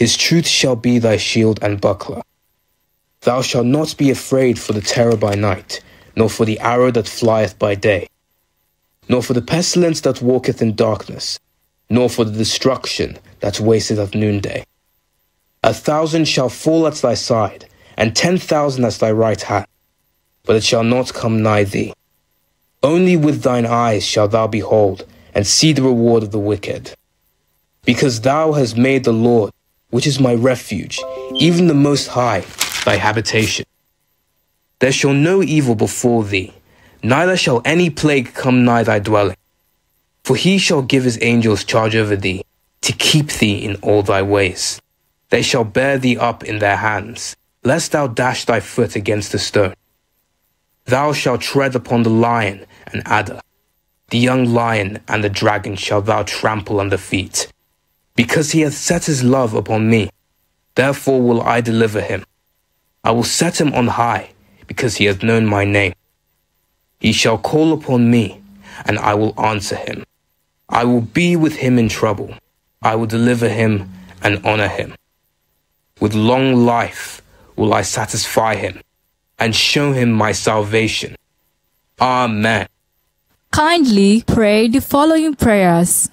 His truth shall be thy shield and buckler. Thou shalt not be afraid for the terror by night, nor for the arrow that flieth by day, nor for the pestilence that walketh in darkness, nor for the destruction that wasteth at noonday. A thousand shall fall at thy side, and ten thousand at thy right hand, but it shall not come nigh thee. Only with thine eyes shalt thou behold, and see the reward of the wicked. Because thou hast made the Lord, which is my refuge, even the Most High, thy habitation. There shall no evil befall thee, neither shall any plague come nigh thy dwelling. For he shall give his angels charge over thee, to keep thee in all thy ways. They shall bear thee up in their hands, lest thou dash thy foot against a stone. Thou shalt tread upon the lion and adder. The young lion and the dragon shall thou trample under feet. Because he hath set his love upon me, therefore will I deliver him. I will set him on high, because he hath known my name. He shall call upon me, and I will answer him. I will be with him in trouble. I will deliver him and honor him. With long life will I satisfy him and show him my salvation. Amen. Kindly pray the following prayers.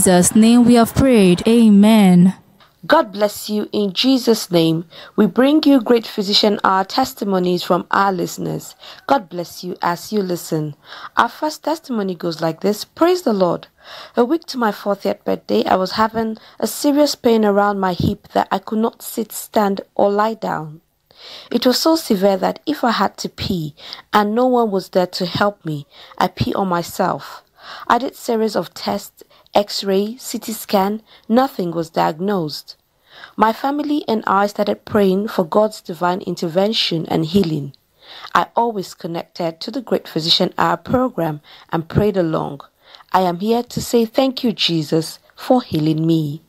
Jesus' name we have prayed. Amen. God bless you in Jesus' name. We bring you, great physician, our testimonies from our listeners. God bless you as you listen. Our first testimony goes like this Praise the Lord. A week to my 40th birthday, I was having a serious pain around my hip that I could not sit, stand, or lie down. It was so severe that if I had to pee and no one was there to help me, I pee on myself. I did series of tests, x-ray, CT scan, nothing was diagnosed. My family and I started praying for God's divine intervention and healing. I always connected to the Great Physician Hour program and prayed along. I am here to say thank you, Jesus, for healing me.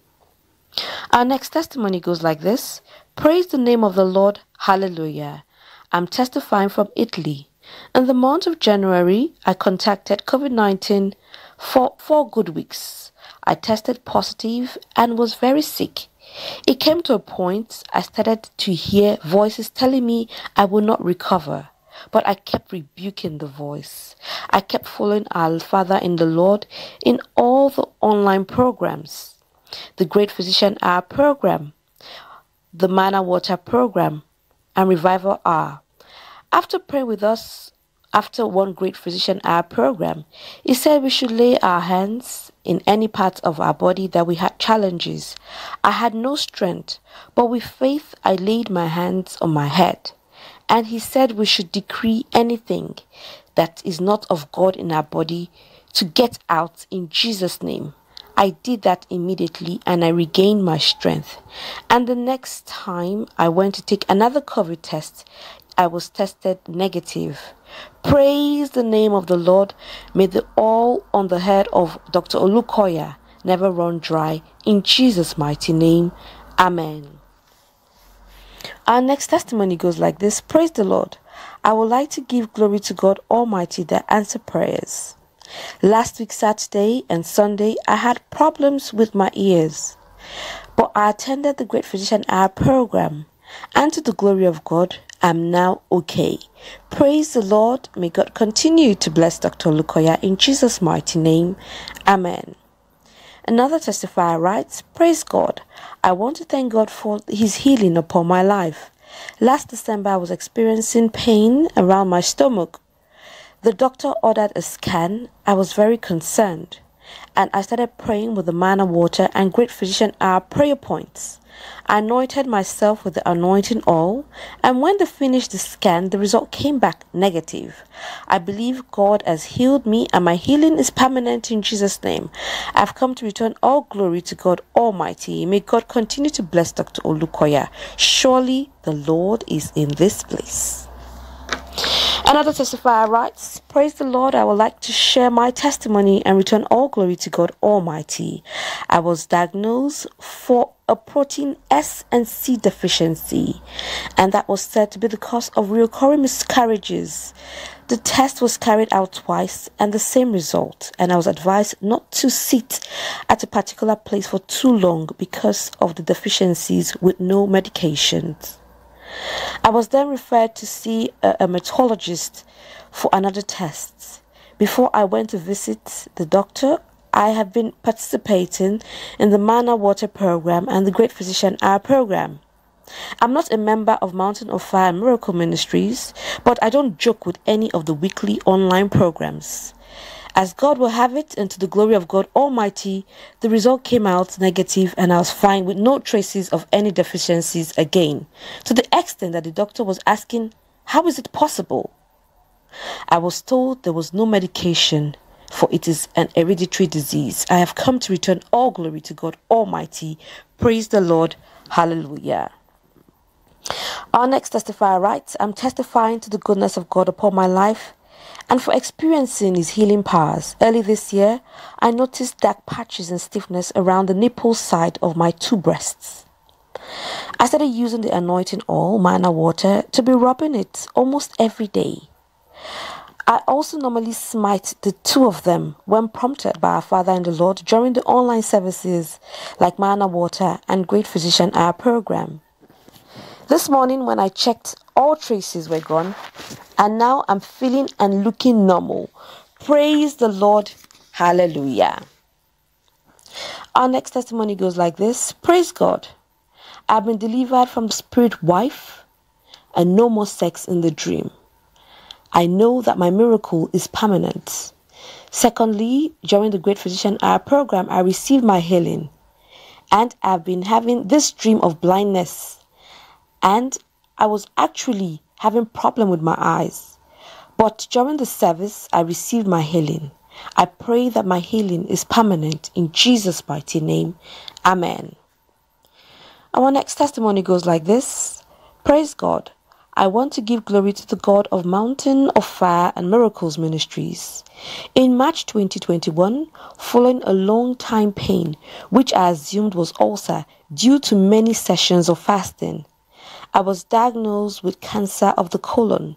Our next testimony goes like this Praise the name of the Lord. Hallelujah. I'm testifying from Italy. In the month of January, I contacted COVID 19 for four good weeks. I tested positive and was very sick. It came to a point I started to hear voices telling me I would not recover. But I kept rebuking the voice. I kept following our Father in the Lord in all the online programs. The Great Physician Hour program, the Manna Water program, and Revival Hour. After praying with us after one Great Physician Hour program, he said we should lay our hands in any part of our body that we had challenges. I had no strength, but with faith I laid my hands on my head. And he said we should decree anything that is not of God in our body to get out in Jesus' name. I did that immediately and I regained my strength. And the next time I went to take another COVID test, I was tested negative. Praise the name of the Lord. May the oil on the head of Dr. Olukoya never run dry. In Jesus' mighty name, Amen. Our next testimony goes like this Praise the Lord. I would like to give glory to God Almighty that answer prayers. Last week, Saturday and Sunday, I had problems with my ears, but I attended the Great Physician Hour program, and to the glory of God, I'm now okay. Praise the Lord. May God continue to bless Dr. Olukoya in Jesus' mighty name. Amen. Another testifier writes, Praise God. I want to thank God for his healing upon my life. Last December, I was experiencing pain around my stomach. The doctor ordered a scan. I was very concerned. And I started praying with the manna water and great physician hour prayer points. I anointed myself with the anointing oil, and when they finished the scan, the result came back negative. I believe God has healed me, and my healing is permanent in Jesus' name. I've come to return all glory to God Almighty. May God continue to bless Dr. Olukoya. Surely the Lord is in this place. Another testifier writes, Praise the Lord, I would like to share my testimony and return all glory to God Almighty. I was diagnosed for a protein S and C deficiency, and that was said to be the cause of recurring miscarriages. The test was carried out twice and the same result, and I was advised not to sit at a particular place for too long because of the deficiencies with no medications. I was then referred to see a, a hematologist for another test. Before I went to visit the doctor, I have been participating in the Manna Water program and the Great Physician Hour program. I'm not a member of Mountain of Fire Miracle Ministries, but I don't joke with any of the weekly online programs. As God will have it, and to the glory of God Almighty, the result came out negative and I was fine with no traces of any deficiencies again, to the extent that the doctor was asking, How is it possible? I was told there was no medication, for it is an hereditary disease. I have come to return all glory to God Almighty. Praise the Lord. Hallelujah. Our next testifier writes, I'm testifying to the goodness of God upon my life and for experiencing his healing powers. Early this year, I noticed dark patches and stiffness around the nipple side of my two breasts. I started using the anointing oil, manna water, to be rubbing it almost every day. I also normally smite the two of them when prompted by our Father in the Lord during the online services like Manna Water and Great Physician Hour program. This morning, when I checked, all traces were gone, and now I'm feeling and looking normal. Praise the Lord. Hallelujah. Our next testimony goes like this Praise God. I've been delivered from spirit wife and no more sex in the dream. I know that my miracle is permanent. Secondly, during the Great Physician Hour program, I received my healing and I've been having this dream of blindness and I was actually having problem with my eyes. But during the service, I received my healing. I pray that my healing is permanent in Jesus' mighty name. Amen. Our next testimony goes like this Praise God. I want to give glory to the God of Mountain of Fire and Miracles Ministries. In March 2021, following a long time pain, which I assumed was ulcer due to many sessions of fasting, I was diagnosed with cancer of the colon.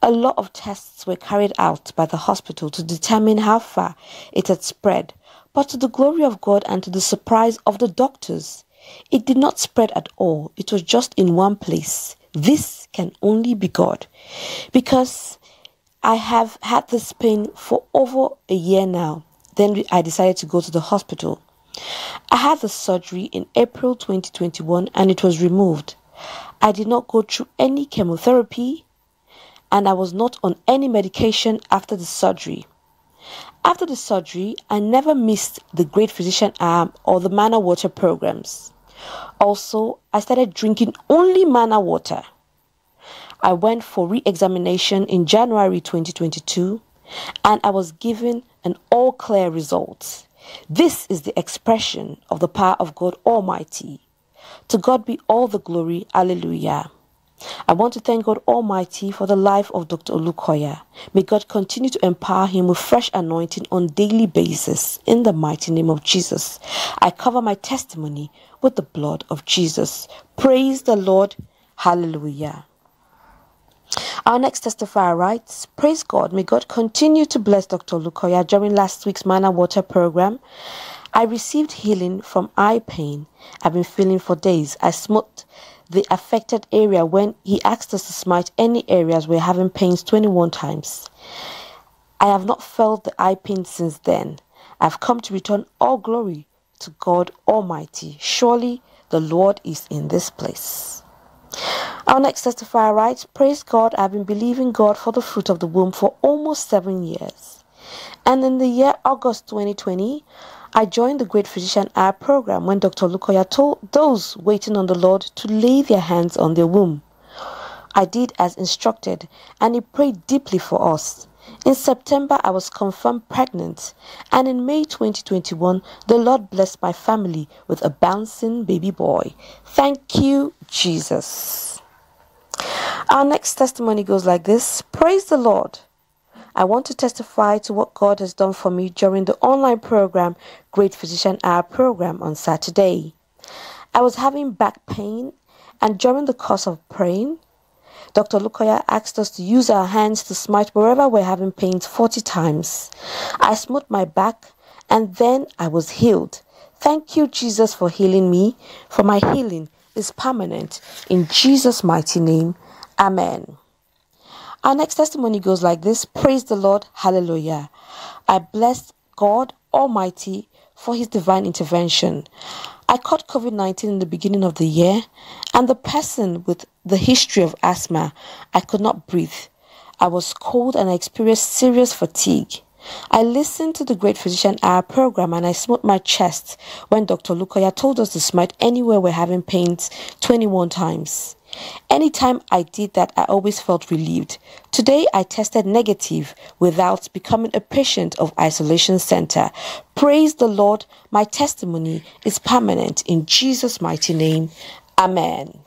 A lot of tests were carried out by the hospital to determine how far it had spread, but to the glory of God and to the surprise of the doctors, it did not spread at all. It was just in one place. This can only be God. Because I have had this pain for over a year now. Then I decided to go to the hospital. I had the surgery in April 2021 and it was removed. I did not go through any chemotherapy and I was not on any medication after the surgery. After the surgery, I never missed the Great Physician Hour or the Manna Water programs. Also, I started drinking only Manna Water. I went for re examination in January 2022 and I was given an all clear result. This is the expression of the power of God Almighty. To God be all the glory. Alleluia. I want to thank God Almighty for the life of Dr. Olukoya. May God continue to empower him with fresh anointing on daily basis in the mighty name of Jesus. I cover my testimony with the blood of Jesus. Praise the Lord. Hallelujah. Our next testifier writes, Praise God. May God continue to bless Dr. Olukoya during last week's Manna Water program. I received healing from eye pain I've been feeling for days. I smote the affected area when he asked us to smite any areas we're having pains 21 times. I have not felt the eye pain since then. I've come to return all glory to God Almighty. Surely the Lord is in this place. Our next testifier writes, Praise God, I've been believing God for the fruit of the womb for almost seven years. And in the year August 2020, I joined the Great Physician Hour program when Dr. Olukoya told those waiting on the Lord to lay their hands on their womb. I did as instructed, and he prayed deeply for us. In September, I was confirmed pregnant, and in May 2021, the Lord blessed my family with a bouncing baby boy. Thank you, Jesus. Our next testimony goes like this Praise the Lord. I want to testify to what God has done for me during the online program, Great Physician Hour program on Saturday. I was having back pain, and during the course of praying, Dr. Olukoya asked us to use our hands to smite wherever we're having pains 40 times. I smote my back, and then I was healed. Thank you, Jesus, for healing me, for my healing is permanent. In Jesus' mighty name, Amen. Our next testimony goes like this Praise the Lord, hallelujah. I bless God Almighty for his divine intervention. I caught COVID 19 in the beginning of the year, and the person with the history of asthma, I could not breathe. I was cold and I experienced serious fatigue. I listened to the Great Physician Hour program and I smote my chest when Dr. Olukoya told us to smite anywhere we're having pains 21 times. Anytime I did that, I always felt relieved. Today, I tested negative without becoming a patient of isolation center. Praise the Lord, my testimony is permanent in Jesus' mighty name. Amen.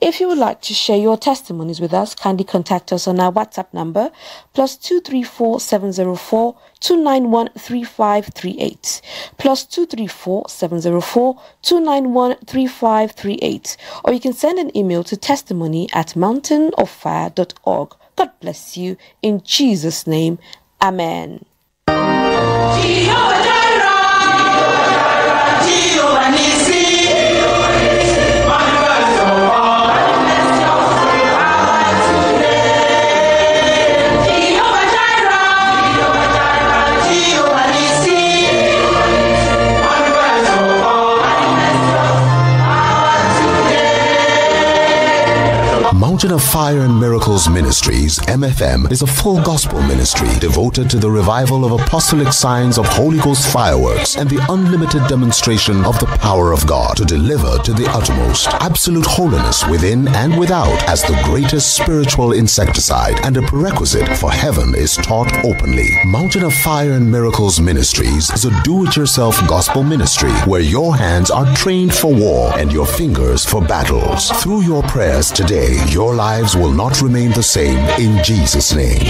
If you would like to share your testimonies with us, kindly contact us on our WhatsApp number plus two three four seven zero four two nine one three five three eight plus two three four seven zero four two nine one three five three eight, or you can send an email to testimony at mountainoffire.org. God bless you in Jesus' name. Amen. Mountain of Fire and Miracles Ministries, MFM, is a full gospel ministry devoted to the revival of apostolic signs of Holy Ghost fireworks and the unlimited demonstration of the power of God to deliver to the uttermost absolute holiness within and without as the greatest spiritual insecticide and a prerequisite for heaven is taught openly. Mountain of Fire and Miracles Ministries is a do it yourself gospel ministry where your hands are trained for war and your fingers for battles. Through your prayers today, your lives will not remain the same in Jesus' name.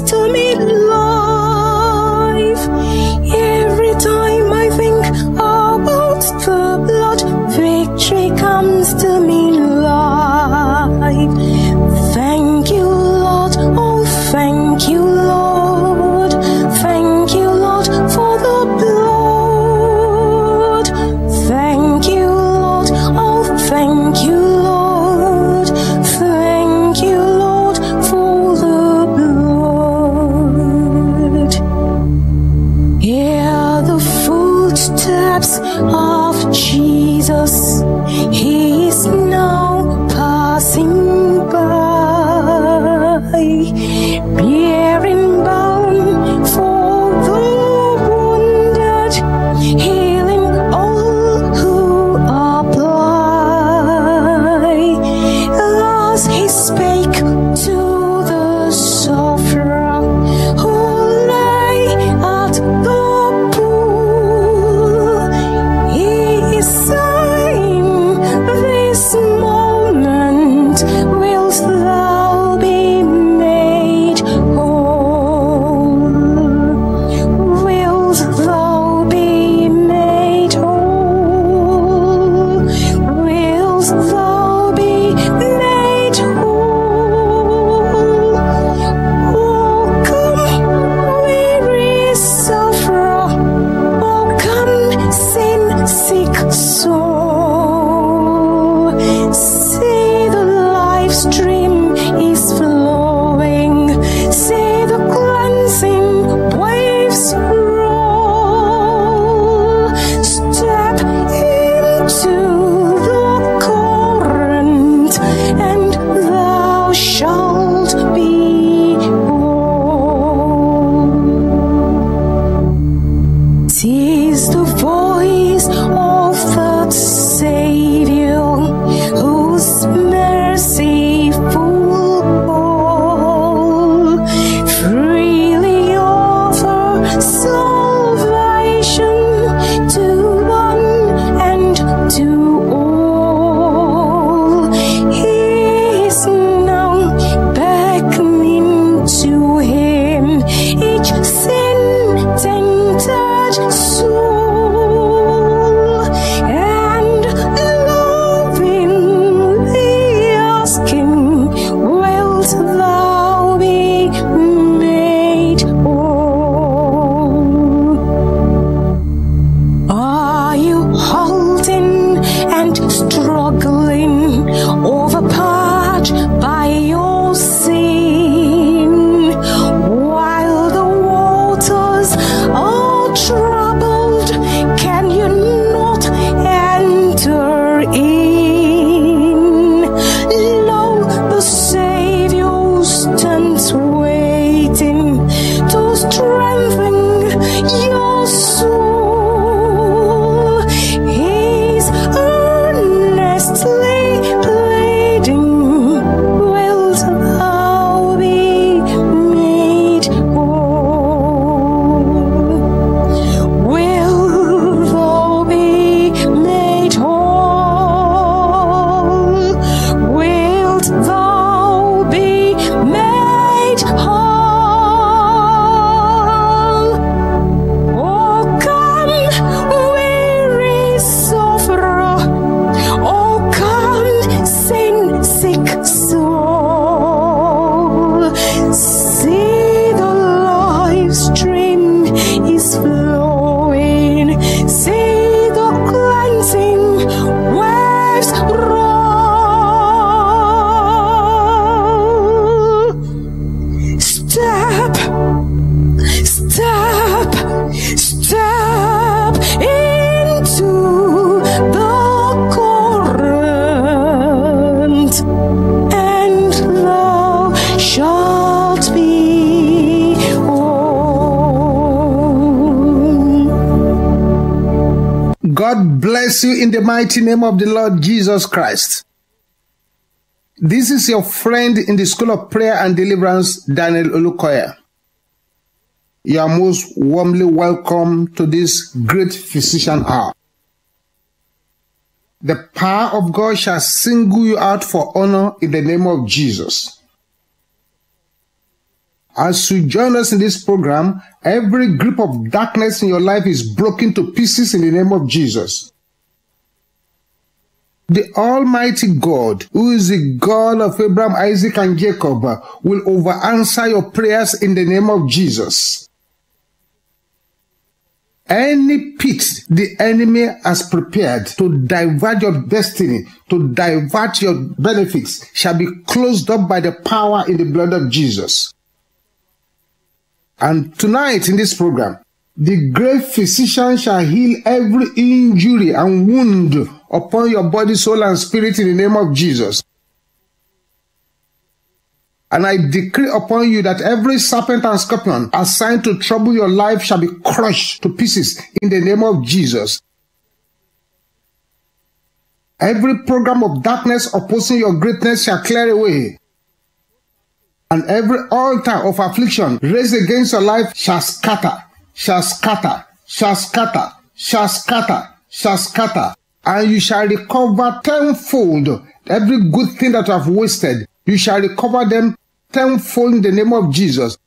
To me bless you in the mighty name of the Lord Jesus Christ. This is your friend in the School of Prayer and Deliverance, Daniel Olukoya. You are most warmly welcome to this great physician hour. The power of God shall single you out for honor in the name of Jesus. As you join us in this program, every grip of darkness in your life is broken to pieces in the name of Jesus. The Almighty God, who is the God of Abraham, Isaac, and Jacob, will over answer your prayers in the name of Jesus. Any pit the enemy has prepared to divert your destiny, to divert your benefits, shall be closed up by the power in the blood of Jesus. And tonight in this program, the great physician shall heal every injury and wound upon your body, soul, and spirit in the name of Jesus. And I decree upon you that every serpent and scorpion assigned to trouble your life shall be crushed to pieces in the name of Jesus. Every program of darkness opposing your greatness shall clear away. And every altar of affliction raised against your life shall scatter, shall scatter, shall scatter, shall scatter, shall scatter. And you shall recover tenfold every good thing that you have wasted. You shall recover them tenfold in the name of Jesus.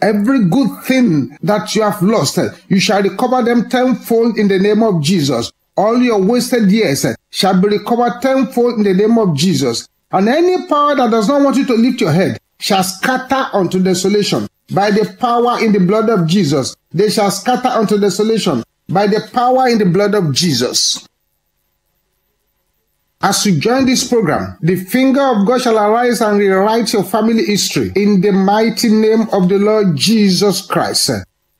Every good thing that you have lost, you shall recover them tenfold in the name of Jesus. All your wasted years shall be recovered tenfold in the name of Jesus. And any power that does not want you to lift your head shall scatter unto desolation by the power in the blood of Jesus. They shall scatter unto desolation by the power in the blood of Jesus. As you join this program, the finger of God shall arise and rewrite your family history in the mighty name of the Lord Jesus Christ.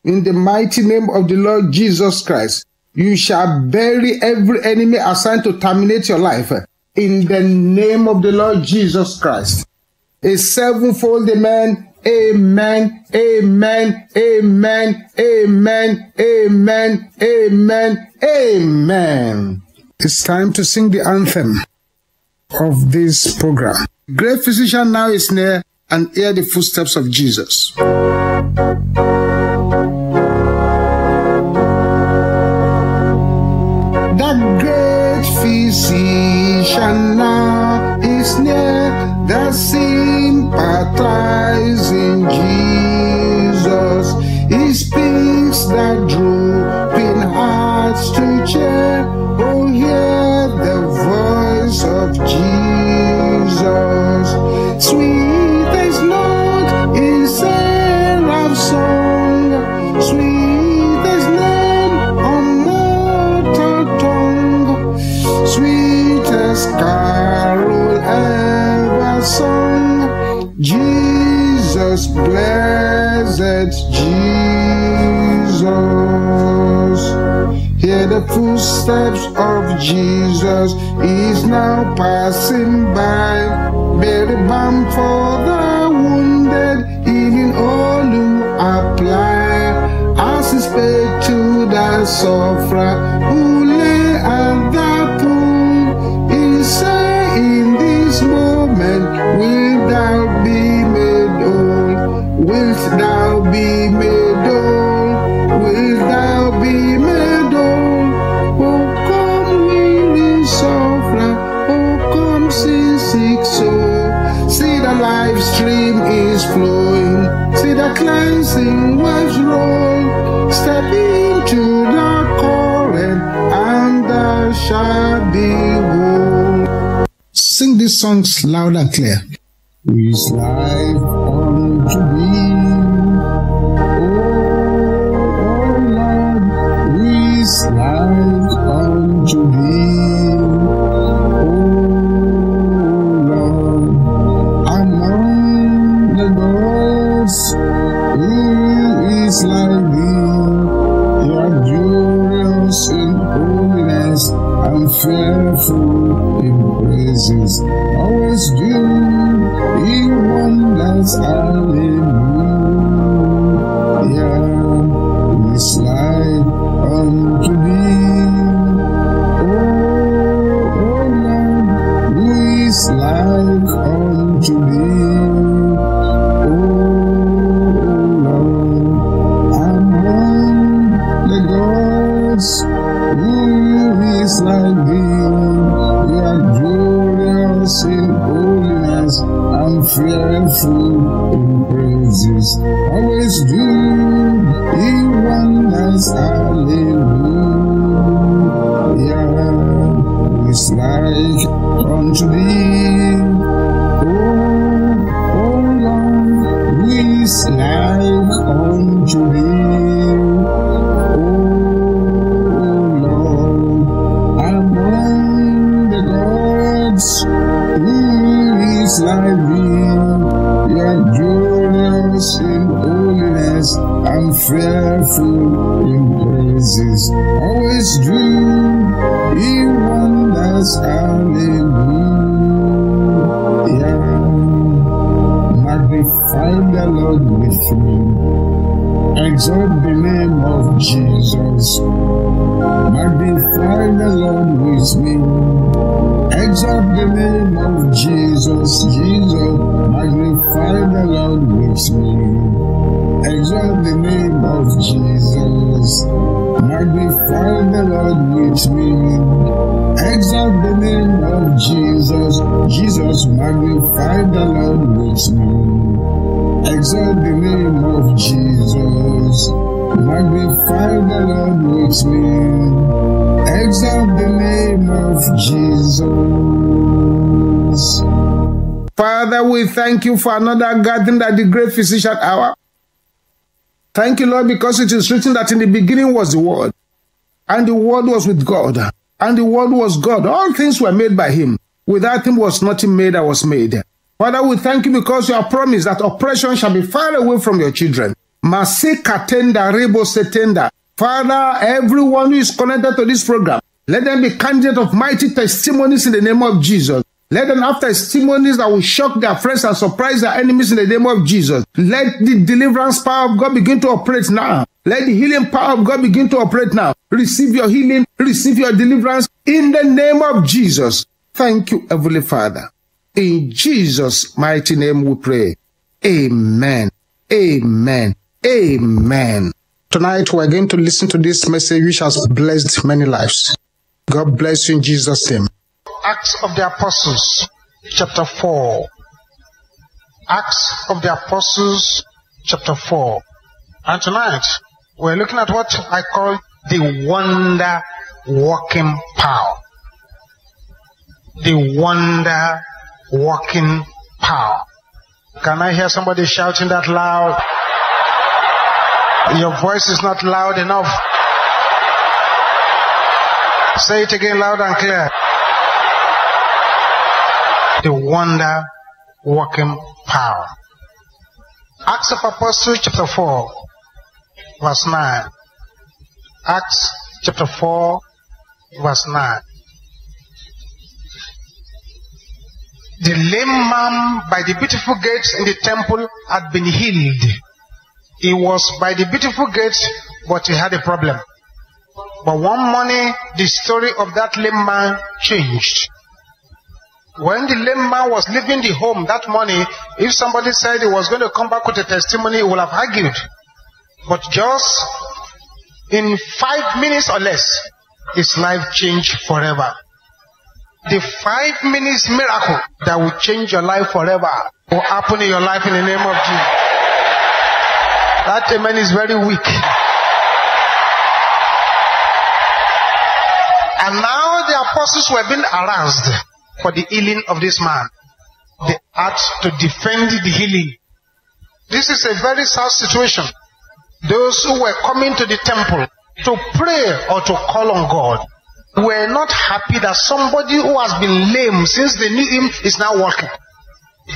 In the mighty name of the Lord Jesus Christ, you shall bury every enemy assigned to terminate your life in the name of the Lord Jesus Christ. A sevenfold amen, amen, amen, amen, amen, amen, amen, amen. It's time to sing the anthem of this program. Great physician now is near and hear the footsteps of Jesus. The great physician the footsteps of Jesus. is now passing by. The balm for the wounded, healing all who apply. As he spake to the sufferer who lay at the pool, he said, In this moment, wilt thou be made whole? Wilt thou be made Step into the and shalt be. Sing these songs loud and clear. Is life praises. Always do in wonders. Is like unto thee? Exalt the name of Jesus. Magnify the Lord with me. Exalt the name of Jesus. Jesus. Magnify the Lord with me. Exalt the name of Jesus. Magnify the Lord with me. Exalt the name of Jesus. Jesus, magnify the Lord with me. Exalt the name of Jesus. Magnify the Lord with me. Exalt the name of Jesus. Father, we thank you for another gathering at the great physician hour. Thank you, Lord, because it is written that in the beginning was the Word, and the Word was with God, and the Word was God. All things were made by Him. Without Him was nothing made that was made. Father, we thank you because you have promised that oppression shall be far away from your children. Masekatenda rebo setenda. Father, everyone who is connected to this program, let them be candidate of mighty testimonies in the name of Jesus. Let them have testimonies that will shock their friends and surprise their enemies in the name of Jesus. Let the deliverance power of God begin to operate now. Let the healing power of God begin to operate now. Receive your healing, receive your deliverance in the name of Jesus. Thank you, Heavenly Father. In Jesus' mighty name we pray. Amen. Amen. Amen. Tonight we're going to listen to this message which has blessed many lives. God bless you in Jesus' name. Acts of the Apostles, chapter 4. Acts of the Apostles, chapter 4. And tonight, we're looking at what I call the wonder working power. The wonder working power. Can I hear somebody shouting that loud? Your voice is not loud enough. Say it again loud and clear. The wonder working power. Acts of Apostles chapter 4 verse 9. Acts chapter 4 verse 9. The lame man by the beautiful gates in the temple had been healed. He was by the beautiful gates, but he had a problem. But one morning, the story of that lame man changed. When the lame man was leaving the home that morning, if somebody said he was going to come back with a testimony, he would have argued. But just in five minutes or less, his life changed forever. The five minutes miracle that will change your life forever will happen in your life in the name of Jesus. That amen is very weak. And now the apostles were being aroused for the healing of this man. They had to defend the healing. This is a very sad situation. Those who were coming to the temple to pray or to call on God were not happy that somebody who has been lame since they knew him is now walking.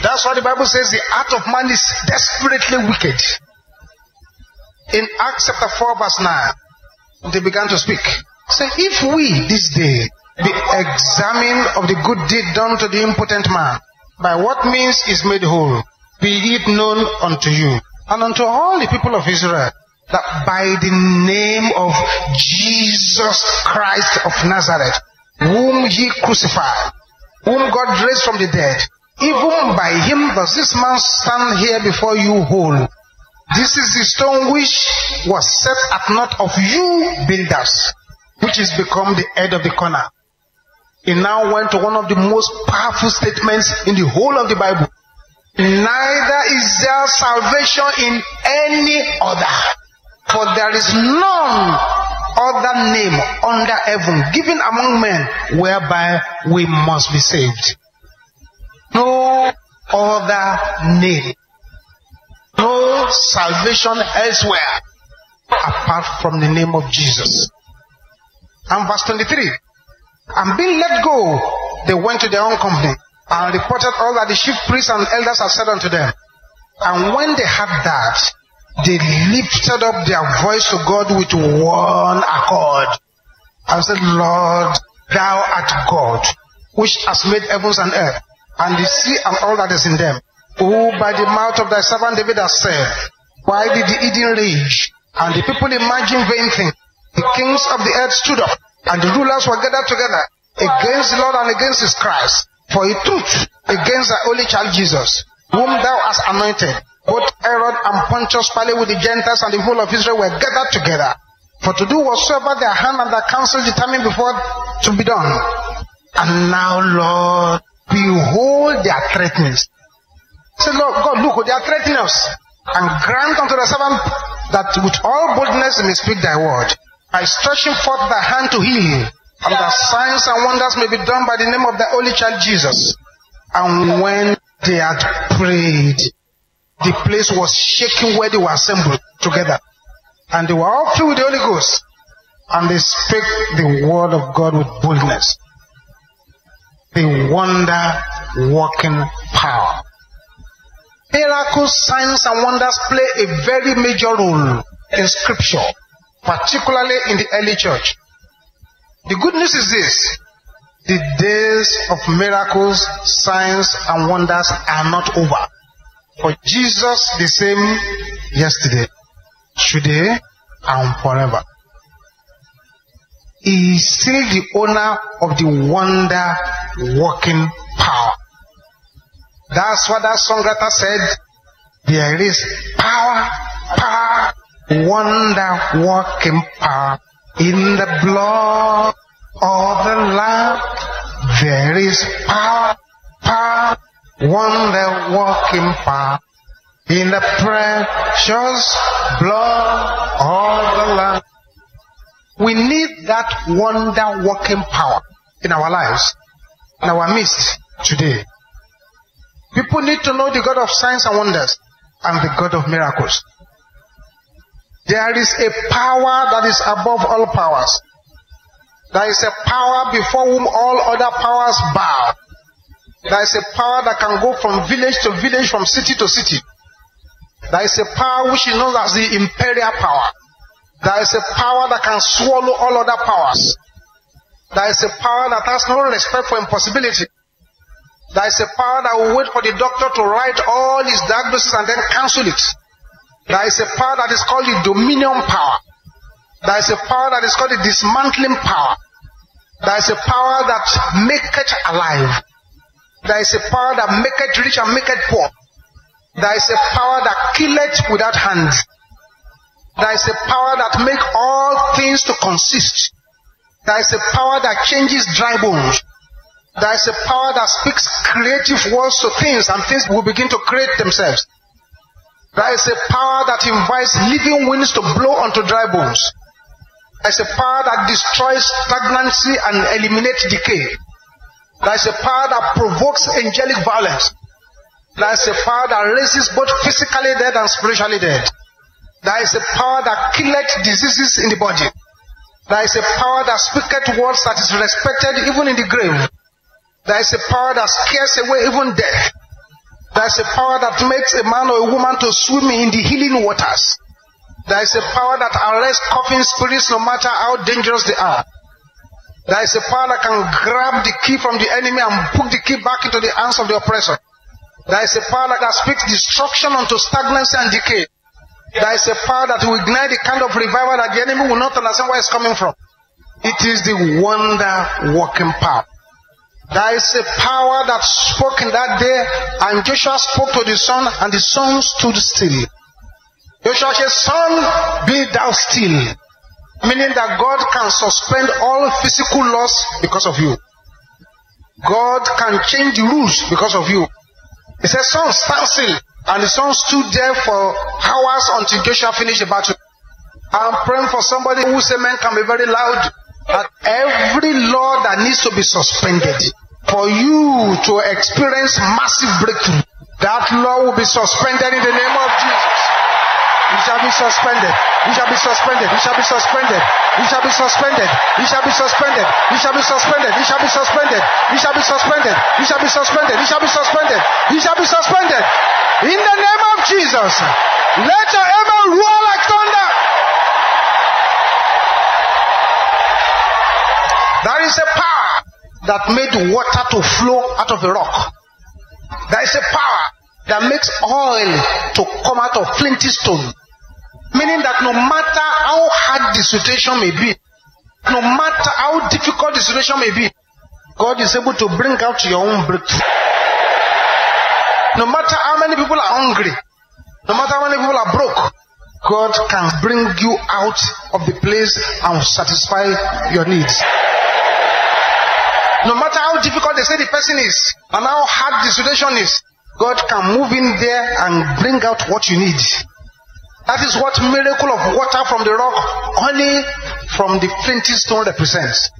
That's why the Bible says the heart of man is desperately wicked. In Acts chapter 4, verse 9, they began to speak. Say, if we this day be examined of the good deed done to the impotent man, by what means is made whole, be it known unto you and unto all the people of Israel that by the name of Jesus Christ of Nazareth, whom ye crucified, whom God raised from the dead, even by him does this man stand here before you whole. This is the stone which was set at naught of you builders, which is become the head of the corner. He now went to one of the most powerful statements in the whole of the Bible. Neither is there salvation in any other, for there is none other name under heaven given among men whereby we must be saved. No other name. No salvation elsewhere apart from the name of Jesus. And verse 23. And being let go, they went to their own company and reported all that the chief priests and elders had said unto them. And when they had that, they lifted up their voice to God with one accord and said, Lord, thou art God, which has made heavens and earth, and the sea and all that is in them, who by the mouth of thy servant David has said, Why did the heathen rage? And the people imagine vain things. The kings of the earth stood up, and the rulers were gathered together against the Lord and against his Christ. For a truth against thy only child Jesus, whom thou hast anointed. Both Herod and Pontius Pilate with the Gentiles and the whole of Israel were gathered together for to do whatsoever their hand and their counsel determined before to be done. And now, Lord, behold their threatenings. Say, Lord God, look, they are threatening us. And grant unto the servant that with all boldness he may speak thy word, by stretching forth thy hand to heal, and that signs and wonders may be done by the name of the Holy Child Jesus. And when they had prayed, the place was shaking where they were assembled together. And they were all filled with the Holy Ghost. And they spake the word of God with boldness. The wonder working power. Miracles, signs, and wonders play a very major role in scripture, particularly in the early church. The good news is this the days of miracles, signs, and wonders are not over. For Jesus, the same yesterday, today, and forever. He is still the owner of the wonder working power. That's what that songwriter said. There is power, power, wonder working power in the blood of the Lamb. There is power, power, wonder walking power in the precious blood of the Lamb. We need that wonder working power in our lives, in our midst today. People need to know the God of signs and wonders and the God of miracles. There is a power that is above all powers. There is a power before whom all other powers bow. There is a power that can go from village to village, from city to city. There is a power which is known as the imperial power. There is a power that can swallow all other powers. There is a power that has no respect for impossibility. There is a power that will wait for the doctor to write all his diagnosis and then cancel it. There is a power that is called the dominion power. There is a power that is called the dismantling power. There is a power that maketh alive. There is a power that maketh rich and maketh poor. There is a power that killeth without hands. There is a power that make all things to consist. There is a power that changes dry bones. There is a power that speaks creative words to things and things will begin to create themselves. There is a power that invites living winds to blow onto dry bones. There is a power that destroys stagnancy and eliminates decay. There is a power that provokes angelic violence. There is a power that raises both physically dead and spiritually dead. There is a power that killeth diseases in the body. There is a power that speaketh words that is respected even in the grave. There is a power that scares away even death. There is a power that makes a man or a woman to swim in the healing waters. There is a power that arrests coughing spirits no matter how dangerous they are. There is a power that can grab the key from the enemy and put the key back into the hands of the oppressor. There is a power that speaks destruction unto stagnancy and decay. There is a power that will ignite the kind of revival that the enemy will not understand where it's coming from. It is the wonder working power. There is a power that spoke in that day, and Joshua spoke to the sun, and the sun stood still. Joshua said, Sun, be thou still. Meaning that God can suspend all physical laws because of you. God can change the rules because of you. He said, Sun, stand still. And the sun stood there for hours until Joshua finished the battle. I'm praying for somebody whose amen can be very loud. That every law that needs to be suspended for you to experience massive breakthrough, that law will be suspended in the name of Jesus. You shall be suspended. You shall be suspended. You shall be suspended. You shall be suspended. You shall be suspended. You shall be suspended. You shall be suspended. You shall be suspended. You shall be suspended. You shall be suspended. You shall be suspended. In the name of Jesus, let your amen roar like thunder. There is a power that made water to flow out of a rock. There is a power that makes oil to come out of flinty stone. Meaning that no matter how hard the situation may be, no matter how difficult the situation may be, God is able to bring out your own breakthrough. No matter how many people are hungry, no matter how many people are broke, God can bring you out of the place and satisfy your needs. No matter how difficult they say the person is and how hard the situation is, God can move in there and bring out what you need. That is what miracle of water from the rock, honey from the flinty stone represents.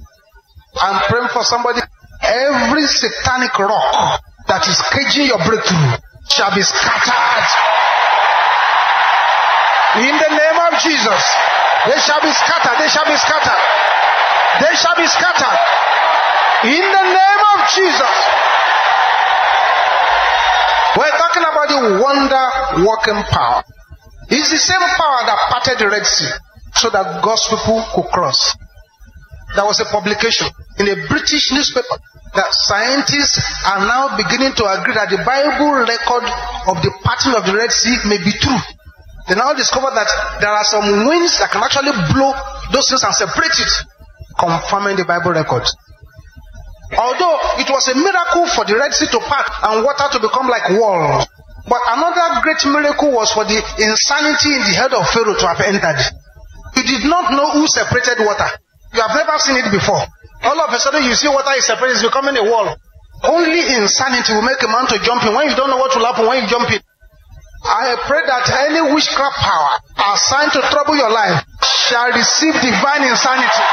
I'm praying for somebody. Every satanic rock that is caging your breakthrough shall be scattered. In the name of Jesus, they shall be scattered. They shall be scattered. They shall be scattered. In the name of Jesus. We're talking about the wonder working power. It's the same power that parted the Red Sea so that God's people could cross. There was a publication in a British newspaper that scientists are now beginning to agree that the Bible record of the parting of the Red Sea may be true. They now discover that there are some winds that can actually blow those things and separate it, confirming the Bible record. Although it was a miracle for the Red Sea to part and water to become like walls, but another great miracle was for the insanity in the head of Pharaoh to have entered. You did not know who separated water. You have never seen it before. All of a sudden you see water is separated, it's becoming a wall. Only insanity will make a man to jump in when you don't know what will happen when you jump in. I pray that any witchcraft power assigned to trouble your life shall receive divine insanity.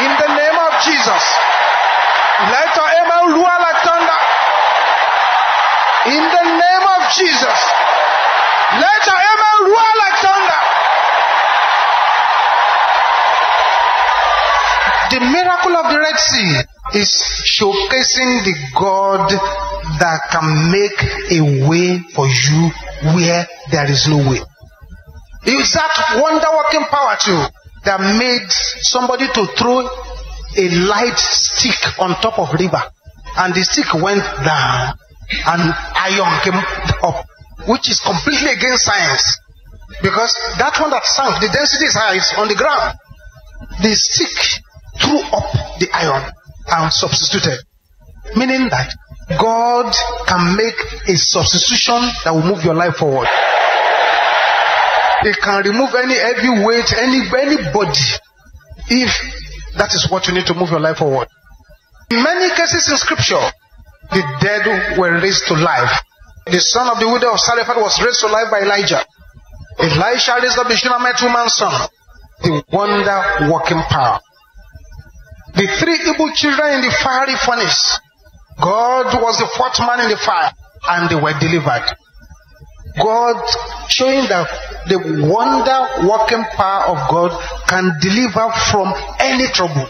In the name of Jesus. Let your amen thunder. In the name of Jesus. Let your amen roar like thunder. The miracle of the Red Sea is showcasing the God that can make a way for you where there is no way. It's that wonder working power too that made somebody to throw a light stick on top of river and the stick went down and iron came up which is completely against science. Because that one that sank the density is high it's on the ground. The stick threw up the iron and substituted. Meaning that God can make a substitution that will move your life forward. It can remove any heavy weight, any anybody, if that is what you need to move your life forward. In many cases in scripture, the dead were raised to life. The son of the widow of Zarephath was raised to life by Elijah. Elisha raised up the Shunammite woman's son. The wonder working power. The three Hebrew children in the fiery furnace. God was the fourth man in the fire, and they were delivered. God showing that the wonder working power of God can deliver from any trouble.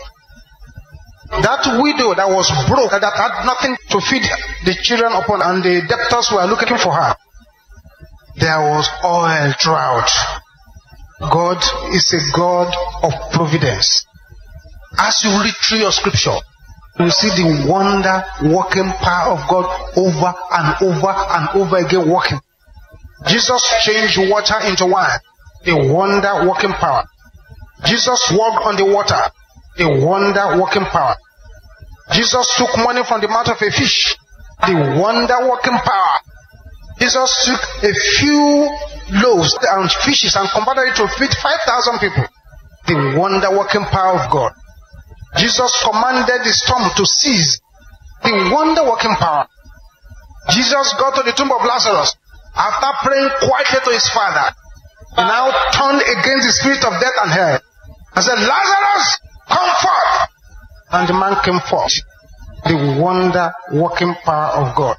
That widow that was broke, that had nothing to feed the children upon, and the debtors were looking for her. there was oil throughout. God is a God of providence. As you read through your scripture, you see the wonder working power of God over and over and over again working. Jesus changed water into wine, a wonder working power. Jesus walked on the water, a wonder working power. Jesus took money from the mouth of a fish, the wonder working power. Jesus took a few loaves and fishes and converted it to feed 5,000 people. The wonder working power of God. Jesus commanded the storm to cease. The wonder working power. Jesus got to the tomb of Lazarus after praying quietly to his father. He now turned against the spirit of death and hell and said, Lazarus, come forth. And the man came forth. The wonder working power of God.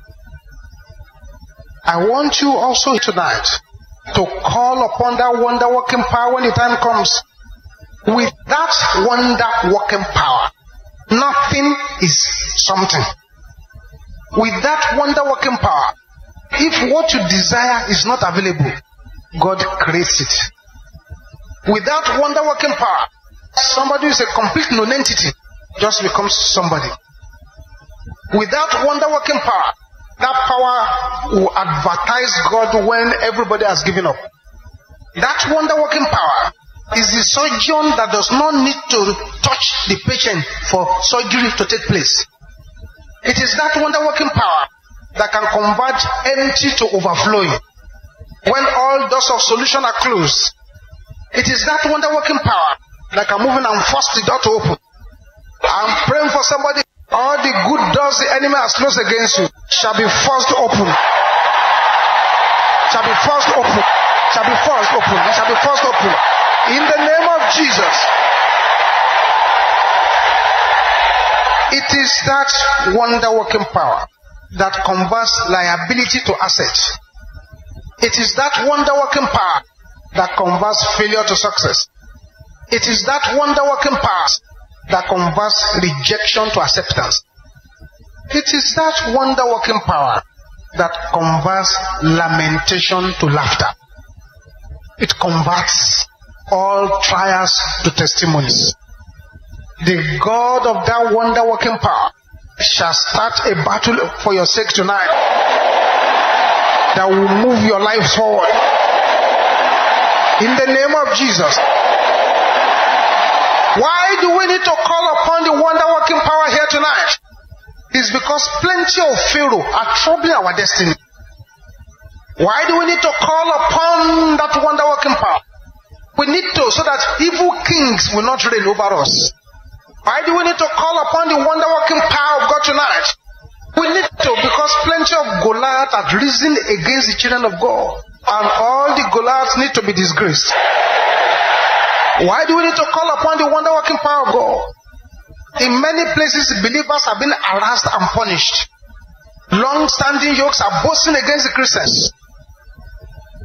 I want you also tonight to call upon that wonder working power when the time comes. With that wonder working power, nothing is something. With that wonder working power, if what you desire is not available, God creates it. With that wonder working power, somebody who is a complete non-entity just becomes somebody. With that wonder working power, that power will advertise God when everybody has given up. That wonder working power is the surgeon that does not need to touch the patient for surgery to take place. It is that wonder working power that can convert empty to overflowing. When all doors of solution are closed, it is that wonder working power can move in and force the door to open. I'm praying for somebody. All the good doors the enemy has closed against you shall be forced open. Shall be forced open. Shall be forced open. It shall be forced open. In the name of Jesus. It is that wonder working power that converts liability to asset. It is that wonder working power that converts failure to success. It is that wonder working power that converts rejection to acceptance. It is that wonder working power that converts lamentation to laughter. It converts all trials to testimonies. The God of that wonder working power shall start a battle for your sake tonight that will move your life forward. In the name of Jesus. Why do we need to call upon the wonder working power here tonight? It's because plenty of Pharaoh are troubling our destiny. Why do we need to call upon that wonder working power? We need to so that evil kings will not reign over us. Why do we need to call upon the wonder working power of God tonight? We need to because plenty of Goliath have risen against the children of God. And all the Goliaths need to be disgraced. Why do we need to call upon the wonder working power of God? In many places, believers have been harassed and punished. Long standing yokes are boasting against the Christians.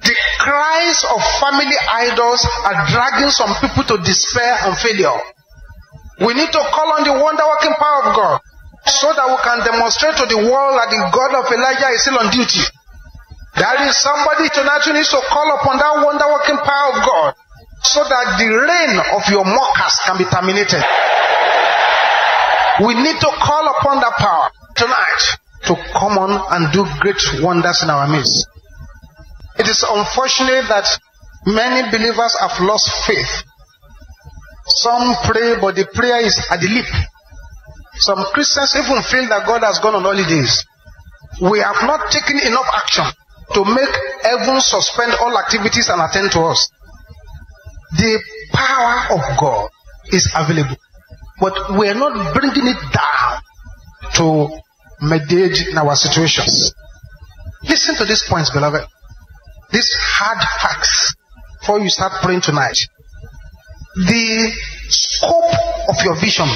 The cries of family idols are dragging some people to despair and failure. We need to call on the wonder working power of God so that we can demonstrate to the world that the God of Elijah is still on duty. There is somebody tonight who needs to call upon that wonder working power of God so that the reign of your mockers can be terminated. We need to call upon that power tonight to come on and do great wonders in our midst. It is unfortunate that many believers have lost faith. Some pray, but the prayer is at the lip. Some Christians even feel that God has gone on holidays. We have not taken enough action to make heaven suspend all activities and attend to us. The power of God is available, but we are not bringing it down to mediate in our situations. Listen to these points, beloved. These hard facts before you start praying tonight. The scope of your vision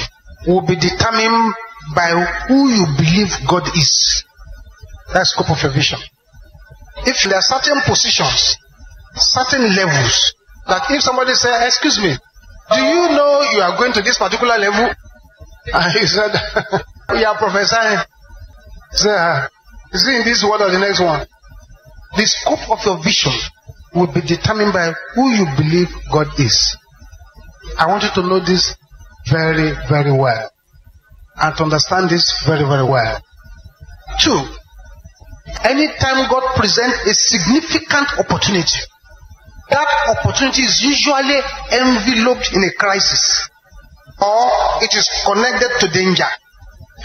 will be determined by who you believe God is. That's scope of your vision. If there are certain positions, certain levels, that if somebody say, excuse me, do you know you are going to this particular level? And he said, we are prophesying. Say, uh, is it in this world or the next one? the scope of your vision will be determined by who you believe God is. I want you to know this very, very well and to understand this very, very well. Two, anytime God presents a significant opportunity, that opportunity is usually enveloped in a crisis or it is connected to danger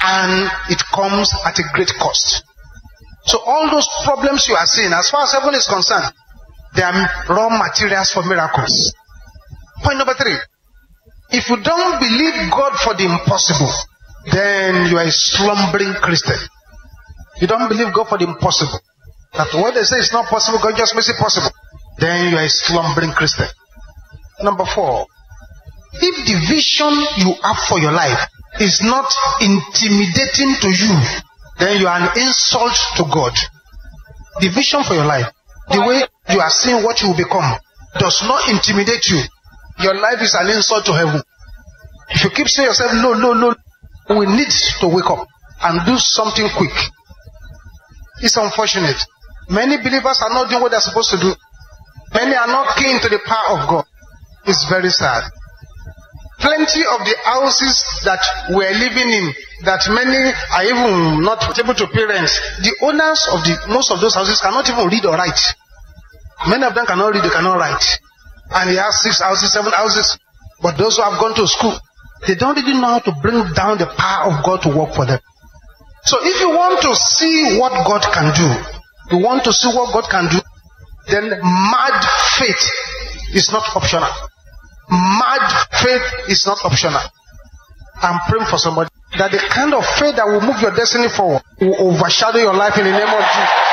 and it comes at a great cost. So all those problems you are seeing, as far as heaven is concerned, they are raw materials for miracles. Point number three. If you don't believe God for the impossible, then you are a slumbering Christian. You don't believe God for the impossible. That what they say is not possible, God just makes it possible. Then you are a slumbering Christian. Number four. If the vision you have for your life is not intimidating to you, then you are an insult to God. The vision for your life, the way you are seeing what you will become, does not intimidate you. Your life is an insult to heaven. If you keep saying yourself, no, no, no, we need to wake up and do something quick. It's unfortunate. Many believers are not doing what they're supposed to do. Many are not keen to the power of God. It's very sad. Plenty of the houses that we're living in, that many are even not able to parent, the owners of the most of those houses cannot even read or write. Many of them cannot read, they cannot write. And he has six houses, seven houses. But those who have gone to school, they don't really know how to bring down the power of God to work for them. So if you want to see what God can do, you want to see what God can do, then mad faith is not optional. Mad faith is not optional. I'm praying for somebody that the kind of faith that will move your destiny forward will overshadow your life in the name of Jesus.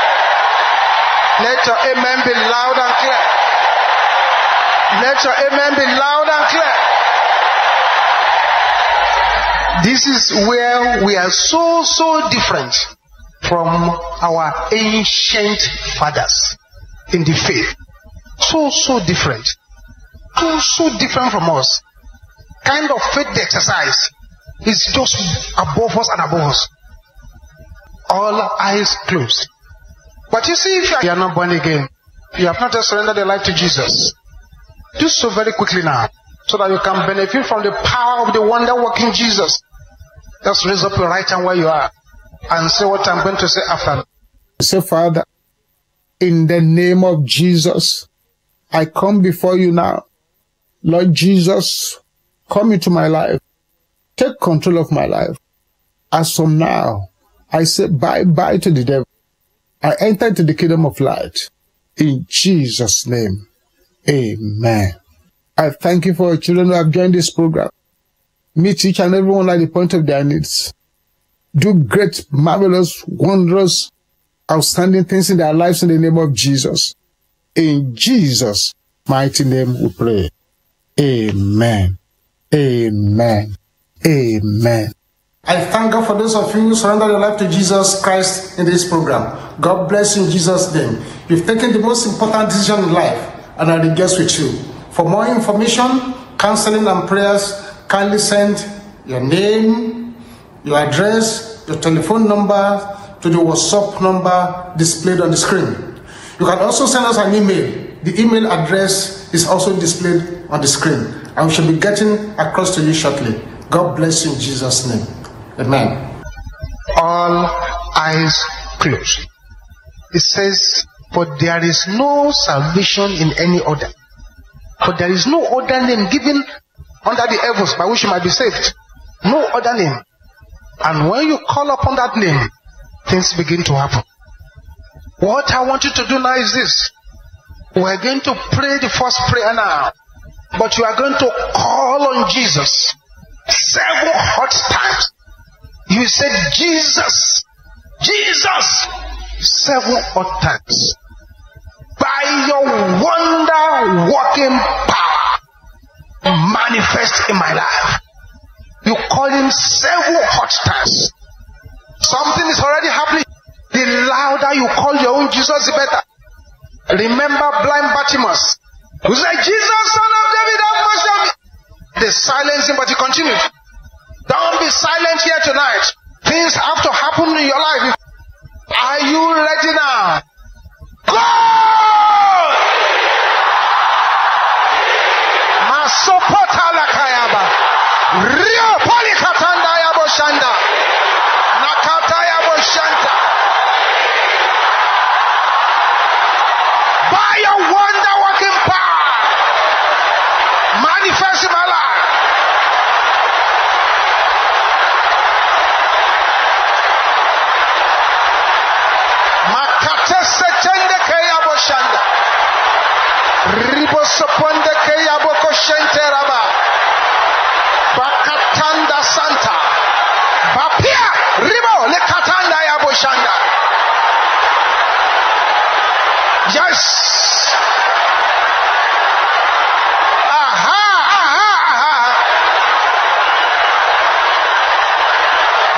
Let your amen be loud and clear. Let your amen be loud and clear. This is where we are so, so different from our ancient fathers in the faith. So, so different. So, so different from us. Kind of faith they exercise is just above us and above us. All eyes closed. But you see, if you are not born again, you have not surrendered your life to Jesus. Do so very quickly now, so that you can benefit from the power of the wonder working Jesus. Just raise up your right hand where you are and say what I'm going to say after. Say, Father, in the name of Jesus, I come before you now. Lord Jesus, come into my life. Take control of my life. As from now, I say bye bye to the devil. I enter into the kingdom of light. In Jesus' name, amen. I thank you for your children who have joined this program. Meet each and everyone at the point of their needs. Do great, marvelous, wondrous, outstanding things in their lives in the name of Jesus. In Jesus' mighty name we pray. Amen. Amen. Amen. I thank God for those of you who surrender your life to Jesus Christ in this program. God bless you in Jesus' name. You've taken the most important decision in life, and I rejoice with you. For more information, counseling, and prayers, kindly send your name, your address, your telephone number to the WhatsApp number displayed on the screen. You can also send us an email. The email address is also displayed on the screen, and we shall be getting across to you shortly. God bless you in Jesus' name. Amen. All eyes closed. It says, For there is no salvation in any other. For there is no other name given under the heavens by which you might be saved. No other name. And when you call upon that name, things begin to happen. What I want you to do now is this. We're going to pray the first prayer now. But you are going to call on Jesus seven hot times. You said, Jesus, Jesus, seven hot times. By your wonder working power, manifest in my life. You call him seven hot times. Something is already happening. The louder you call your own Jesus, the better. Remember blind Bartimaeus, who said, Jesus, son of David, have mercy on me. They silenced him, but he continued. Don't be silent here tonight. Things have to happen in your life. Are you ready now? God! Masopota la kayaba. Rio polikatanda ya boshanda. Ribo soponde kaya boko shente raba. Bakatanda santa. Bapia ribo le katanda ya boshanda. Yes. Aha, aha, aha.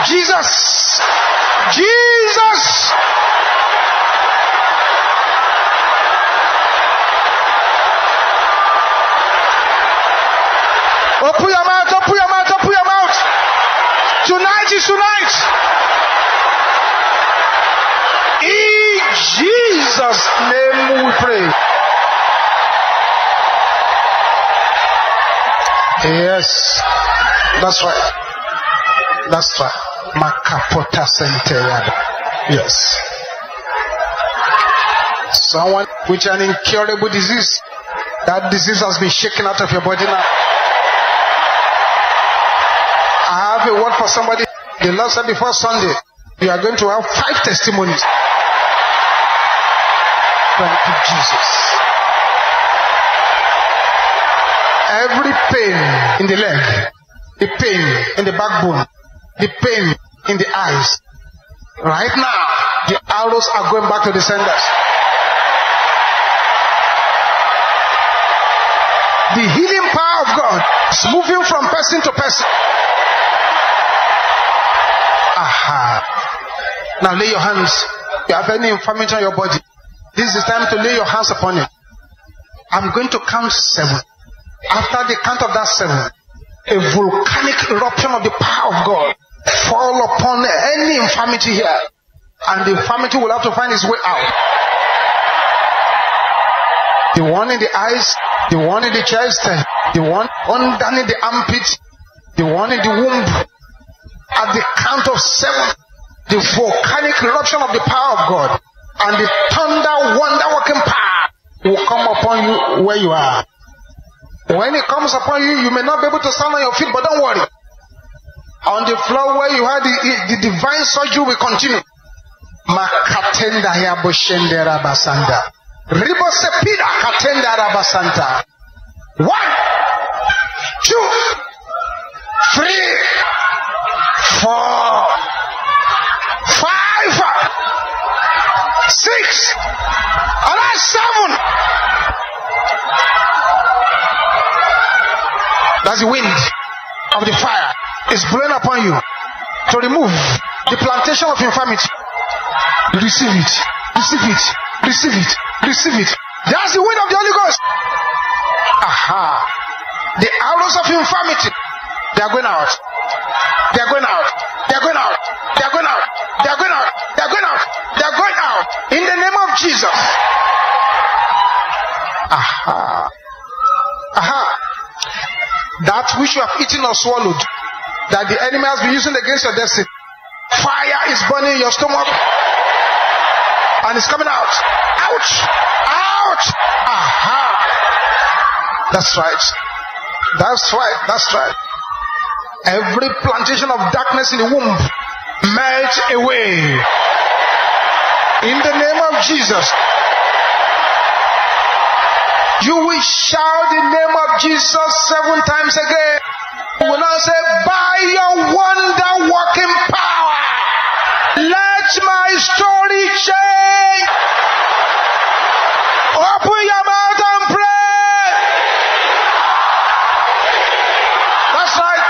Jesus. Open your mouth, open your mouth, open your mouth. Tonight is tonight. In Jesus' name we pray. Yes, that's right. That's right. Makapota Senteyada. Yes. Someone with an incurable disease. That disease has been shaken out of your body now. Have a word for somebody. The Lord said before Sunday, you are going to have five testimonies. Thank you, Jesus. Every pain in the leg, the pain in the backbone, the pain in the eyes, right now, the arrows are going back to the senders. The healing power of God is moving from person to person. Aha. Now lay your hands. You have any infirmity on your body. This is time to lay your hands upon it. I'm going to count seven. After the count of that seven, a volcanic eruption of the power of God fall upon any infirmity here. And the infirmity will have to find its way out. The one in the eyes, the one in the chest, the one underneath the armpit, the one in the womb. At the count of seven, the volcanic eruption of the power of God and the thunder wonder working power will come upon you where you are. When it comes upon you, you may not be able to stand on your feet, but don't worry. On the floor where you had the, the divine surgery will continue. Makatenda ya boshende rabasanda. Ribosepida katenda rabasanta. One, two, three, four, five, six, and that's seven. That's the wind of the fire is blowing upon you to remove the plantation of infirmity. Receive it, receive it, receive it, receive it. That's the wind of the Holy Ghost. Aha. The arrows of infirmity, they are going out. They are going out. They are going out. They are going out. They are going out. They are going out. They are going out. In the name of Jesus. Aha. Aha. That which you have eaten or swallowed, that the enemy has been using against your destiny. Fire is burning your stomach. And it's coming out. Ouch! Ouch! Aha! That's right. That's right. That's right. Every plantation of darkness in the womb melt away. In the name of Jesus. You will shout the name of Jesus seven times again. You will now say, By your wonder working power, let my story change. Open your mouth and pray. That's right.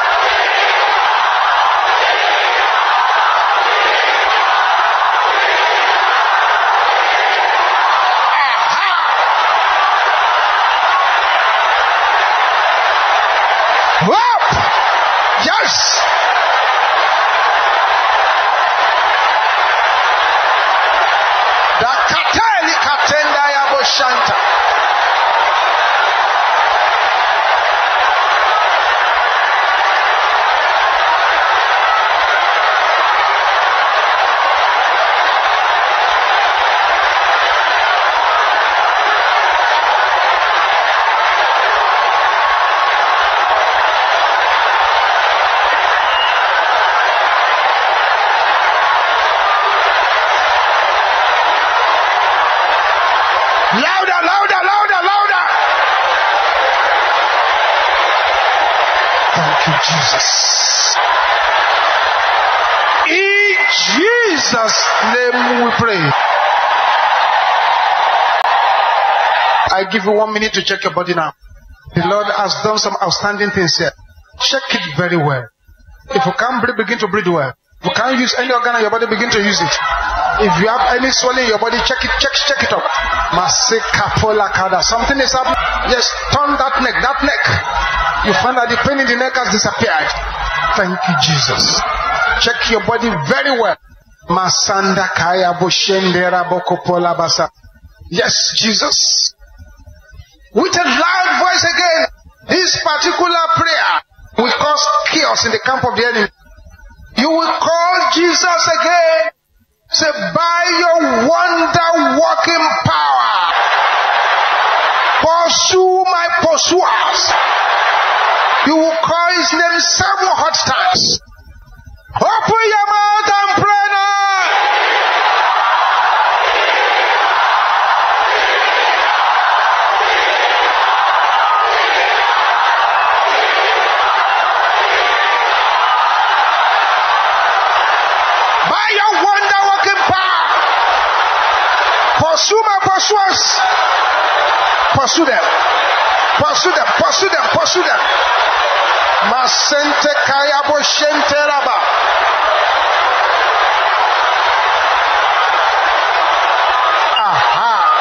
Up! Yes! Shanta. Louder, louder, louder, louder. Thank you, Jesus. In Jesus' name we pray. I give you one minute to check your body now. The Lord has done some outstanding things here. Check it very well. If you can't breathe, begin to breathe well. If you can't use any organ in your body, begin to use it. If you have any swelling in your body, check it, check, check it up. Masekapola kada. Something is happening. Yes, turn that neck, that neck. You find that the pain in the neck has disappeared. Thank you, Jesus. Check your body very well. Masanda kaya boshendera bokopola basa. Yes, Jesus. With a loud voice again, this particular prayer will cause chaos in the camp of the enemy. You will call Jesus again. Say, by your wonder working power, pursue my pursuers. You will call his name seven hot times. Open your mouth pursuers. Pursue them. Pursue them. Pursue them. Pursue them. Masente kayabo shente raba. Aha.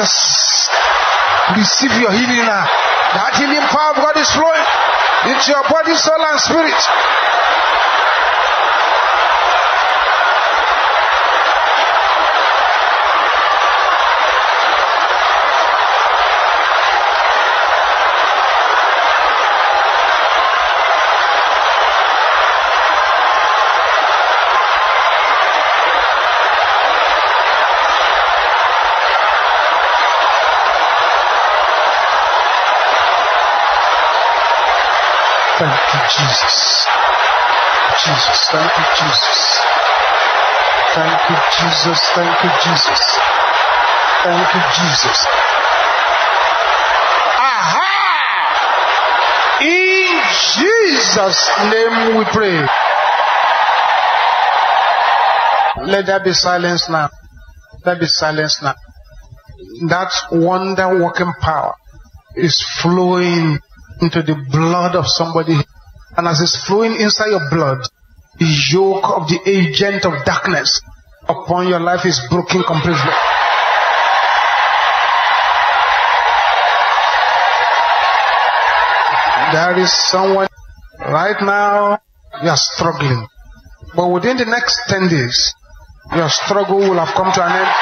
Jesus, receive your healing now. That healing power of God is flowing into your body, soul, and spirit. You, Jesus. Jesus, thank you, Jesus. Thank you, Jesus. Thank you, Jesus. Thank you, Jesus. Aha! In Jesus' name we pray. Let there be silence now. Let there be silence now. That wonder working power is flowing into the blood of somebody. And as it's flowing inside your blood, the yoke of the agent of darkness upon your life is broken completely. There is someone right now, you are struggling. But within the next 10 days, your struggle will have come to an end.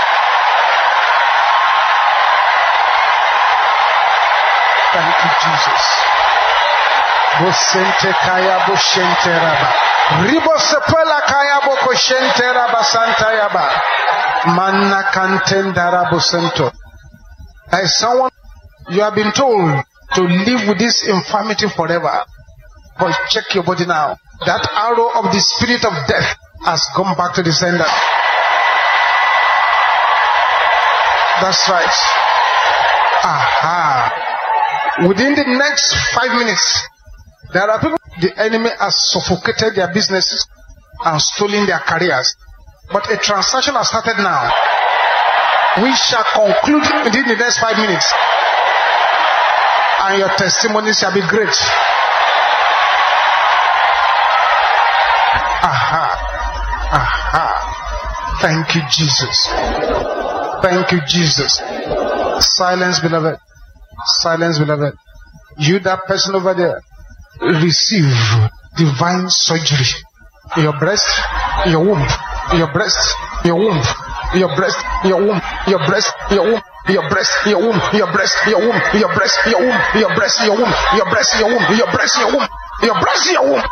Thank you, Jesus. Bosente kaya boshente raba. Ribo sepela kaya boko shente raba santa yaba. Manna kantenda rabo sento. Is someone you have been told to live with this infirmity forever. But check your body now. That arrow of the spirit of death has gone back to the sender. That's right. Aha. Within the next five minutes, there are people the enemy has suffocated their businesses, and stolen their careers. But a transaction has started now. We shall conclude within the next five minutes. And your testimony shall be great. Aha. Aha. Thank you, Jesus. Thank you, Jesus. Silence, beloved. Silence, beloved. You, that person over there, receive divine surgery in your breast, in your womb, in your breast, in your womb, in your breast, in your womb, in your breast, in your womb. Your breast, your womb, your breast, your womb, your breast, your womb, your breast, your womb, your breast, your womb, your breast, your womb, your breast, your womb.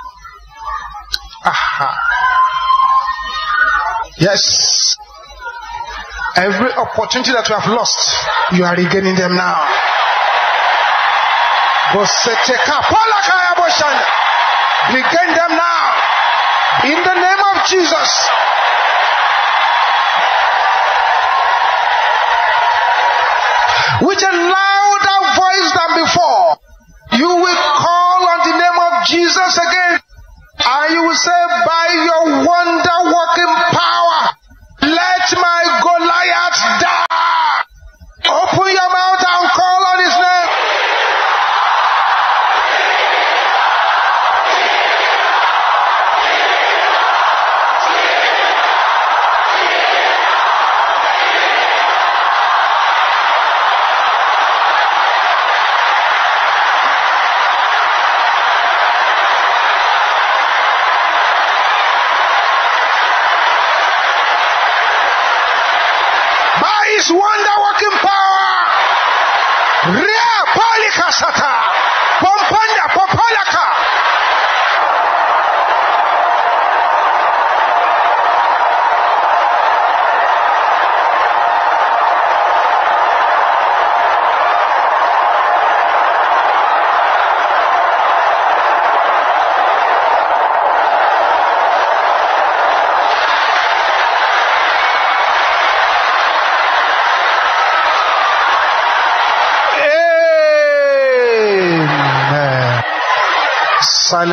Aha. Yes. Every opportunity that you have lost, you are regaining them now. Boseteka palakaya boshanda. Regain them now. In the name of Jesus. With a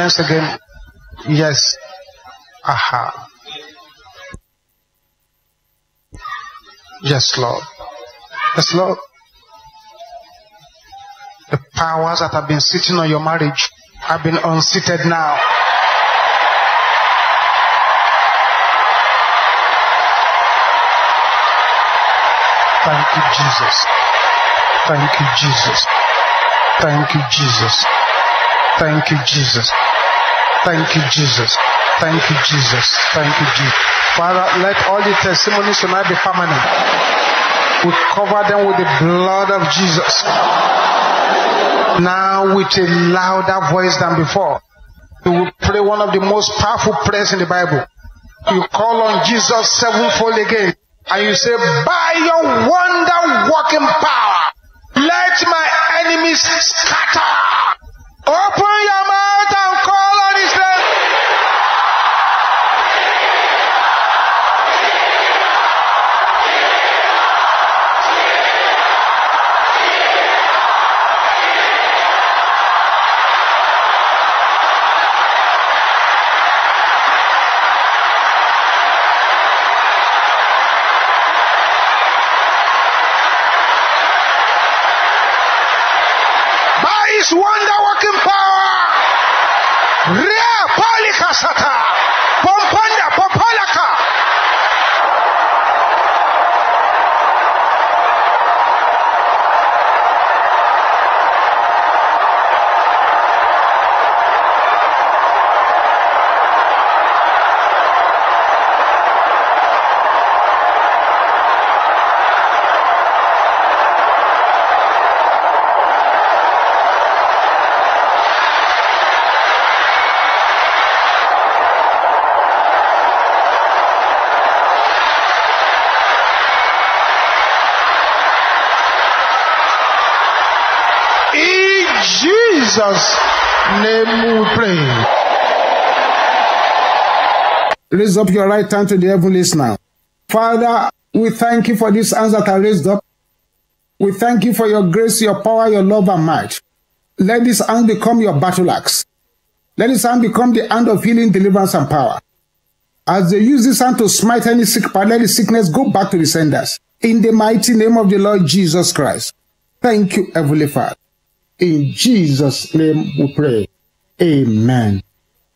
Silence again. Yes. Aha. Yes, Lord. Yes, Lord. The powers that have been sitting on your marriage have been unseated now. Thank you, Jesus. Thank you, Jesus. Thank you, Jesus. Thank you, Jesus. Thank you, Jesus. Thank you, Jesus. Thank you, Jesus. Father, let all the testimonies tonight be permanent. We cover them with the blood of Jesus. Now, with a louder voice than before, we will pray one of the most powerful prayers in the Bible. You call on Jesus sevenfold again, and you say, By your wonder working power, let my enemies scatter. Open your mouth and call on his name. by his wonder working power. Rea palika Jesus' name we pray. Raise up your right hand to the heavens now. Father, we thank you for this hands that are raised up. We thank you for your grace, your power, your love, and might. Let this hand become your battle axe. Let this hand become the hand of healing, deliverance, and power. As they use this hand to smite any sick, paralytic sickness, go back to the senders. In the mighty name of the Lord Jesus Christ. Thank you, Heavenly Father. In Jesus' name we pray. Amen.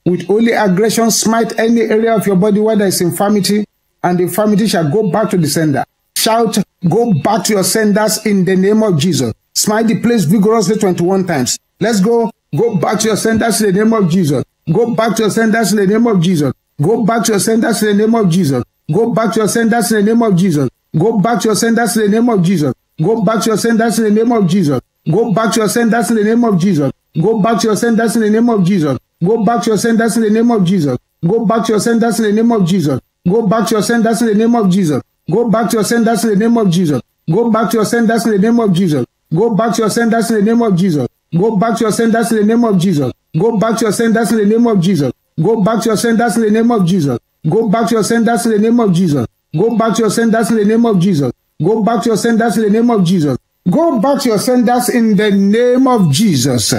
With holy aggression, smite any area of your body where there is infirmity, and the infirmity shall go back to the sender. Shout, go back to your senders in the name of Jesus. Smite the place vigorously 21 times. Let's go. Go back to your senders in the name of Jesus. Go back to your senders in the name of Jesus. Go back to your senders in the name of Jesus. Go back to your senders in the name of Jesus. Go back to your senders in the name of Jesus. Go back to your senders in the name of Jesus. Go back to your senders in the name of Jesus. Go back to your senders in the name of Jesus. Go back to your senders in the name of Jesus. Go back to your senders in the name of Jesus. Go back to your senders in the name of Jesus. Go back to your senders in the name of Jesus. Go back to your senders in the name of Jesus. Go back to your senders in the name of Jesus. Go back to your senders in the name of Jesus. Go back to your senders in the name of Jesus. Go back to your senders in the name of Jesus. Go back to your senders in the name of Jesus. Go back to your senders in the name of Jesus. Go back to your senders in the name of Jesus. Go back to your senders in the name of Jesus.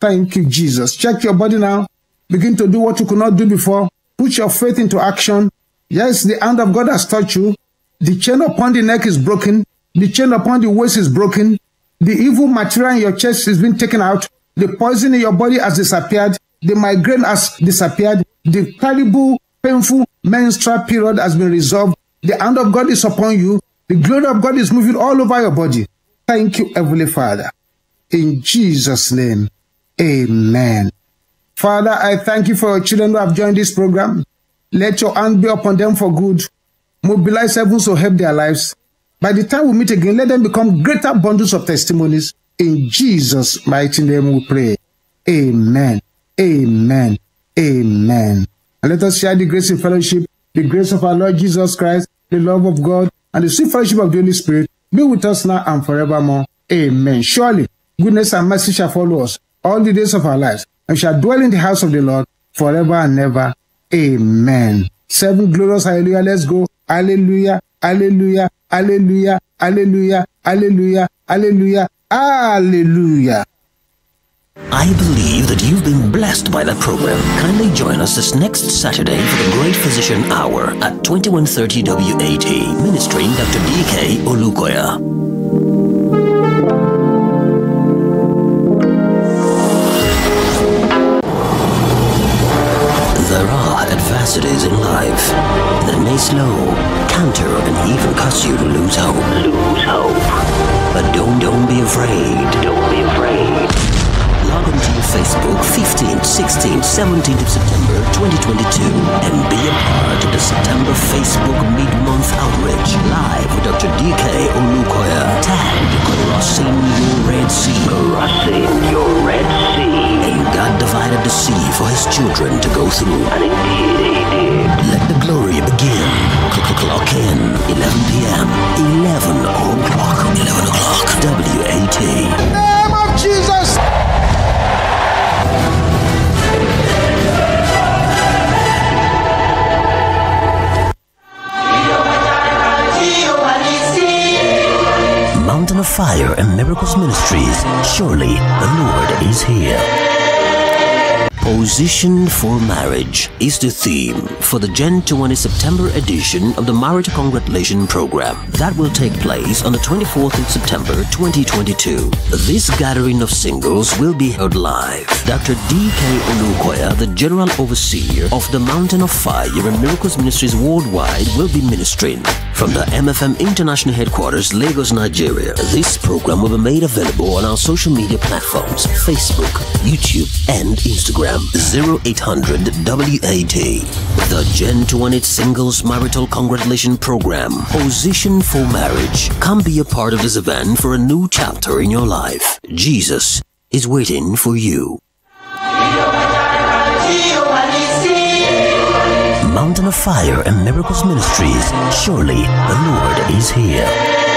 Thank you, Jesus. Check your body now. Begin to do what you could not do before. Put your faith into action. Yes, the hand of God has touched you. The chain upon the neck is broken. The chain upon the waist is broken. The evil material in your chest has been taken out. The poison in your body has disappeared. The migraine has disappeared. The terrible, painful menstrual period has been resolved. The hand of God is upon you. The glory of God is moving all over your body. Thank you, Heavenly Father. In Jesus' name, amen. Father, I thank you for your children who have joined this program. Let your hand be upon them for good. Mobilize heavens to help their lives. By the time we meet again, let them become greater bundles of testimonies. In Jesus' mighty name we pray. Amen. Amen. Amen. And let us share the grace and fellowship, the grace of our Lord Jesus Christ, the love of God, and the sweet fellowship of the Holy Spirit be with us now and forevermore. Amen. Surely, goodness and mercy shall follow us all the days of our lives, and shall dwell in the house of the Lord forever and ever. Amen. Seven glorious hallelujah. Let's go. Hallelujah. Hallelujah. Hallelujah. Hallelujah. Hallelujah. Hallelujah. Hallelujah. I believe that you've been blessed by the program. Kindly join us this next Saturday for the Great Physician Hour at 2130 WAT, ministering Dr. D.K. Olukoya. There are adversities in life that may slow, counter, and even cause you to lose hope. Lose hope. But don't, don't be afraid. Don't be afraid. Log on to your Facebook 15th, 16th, 17th of September 2022 and be a part of the September Facebook Mid-Month Outreach live with Dr. DK Olukoya. Tagged Crossing Your Red Sea. Crossing Your Red Sea. And God divided the sea for his children to go through. And indeed he did. Let the glory begin. Clock clock in. 11 p.m. 11 o'clock. 11 o'clock. WAT. Name of Jesus. Mountain of Fire and Miracles Ministries. Surely the Lord is here. Position for Marriage is the theme for the Gen 20 September edition of the Marriage Congratulation Program. That will take place on the 24th of September 2022. This gathering of singles will be held live. Dr. D.K. Olukoya, the General Overseer of the Mountain of Fire and Miracles Ministries worldwide, will be ministering from the MFM International Headquarters, Lagos, Nigeria. This program will be made available on our social media platforms Facebook, YouTube, and Instagram. 0800 WAT. The Gen 20 Singles Marital Congratulation Program. Position for Marriage. Come be a part of this event for a new chapter in your life. Jesus is waiting for you. Mountain of Fire and Miracles Ministries. Surely the Lord is here.